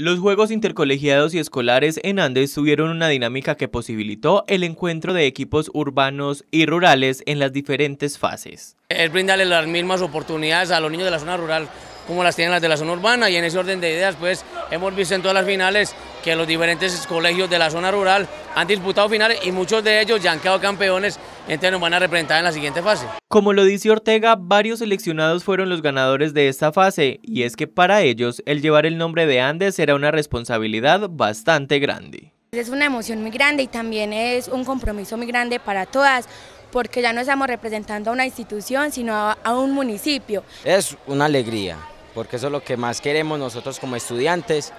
Los Juegos Intercolegiados y Escolares en Andes tuvieron una dinámica que posibilitó el encuentro de equipos urbanos y rurales en las diferentes fases. Es brindarle las mismas oportunidades a los niños de la zona rural como las tienen las de la zona urbana y en ese orden de ideas pues hemos visto en todas las finales que los diferentes colegios de la zona rural han disputado finales y muchos de ellos ya han quedado campeones, entonces nos van a representar en la siguiente fase. Como lo dice Ortega, varios seleccionados fueron los ganadores de esta fase y es que para ellos el llevar el nombre de Andes era una responsabilidad bastante grande. Es una emoción muy grande y también es un compromiso muy grande para todas porque ya no estamos representando a una institución sino a un municipio. Es una alegría, porque eso es lo que más queremos nosotros como estudiantes.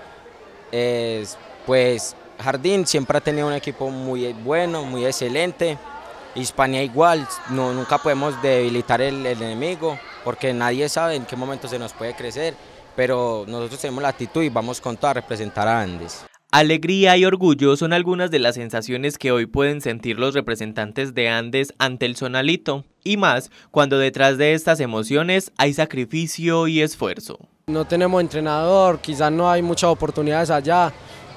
Es, pues Jardín siempre ha tenido un equipo muy bueno, muy excelente. Hispania igual, no, nunca podemos debilitar el, el enemigo, porque nadie sabe en qué momento se nos puede crecer, pero nosotros tenemos la actitud y vamos con todo a representar a Andes. Alegría y orgullo son algunas de las sensaciones que hoy pueden sentir los representantes de Andes ante el Sonalito, y más cuando detrás de estas emociones hay sacrificio y esfuerzo. No tenemos entrenador, quizás no hay muchas oportunidades allá,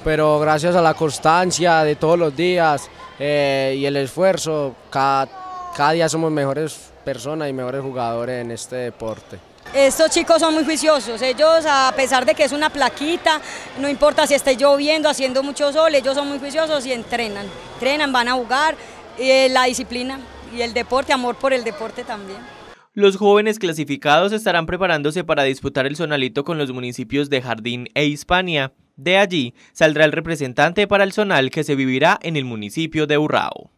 pero gracias a la constancia de todos los días eh, y el esfuerzo, cada, cada día somos mejores personas y mejores jugadores en este deporte. Estos chicos son muy juiciosos, ellos a pesar de que es una plaquita, no importa si esté lloviendo, haciendo mucho sol, ellos son muy juiciosos y entrenan, entrenan, van a jugar, eh, la disciplina y el deporte, amor por el deporte también. Los jóvenes clasificados estarán preparándose para disputar el zonalito con los municipios de Jardín e Hispania. De allí saldrá el representante para el zonal que se vivirá en el municipio de Urrao.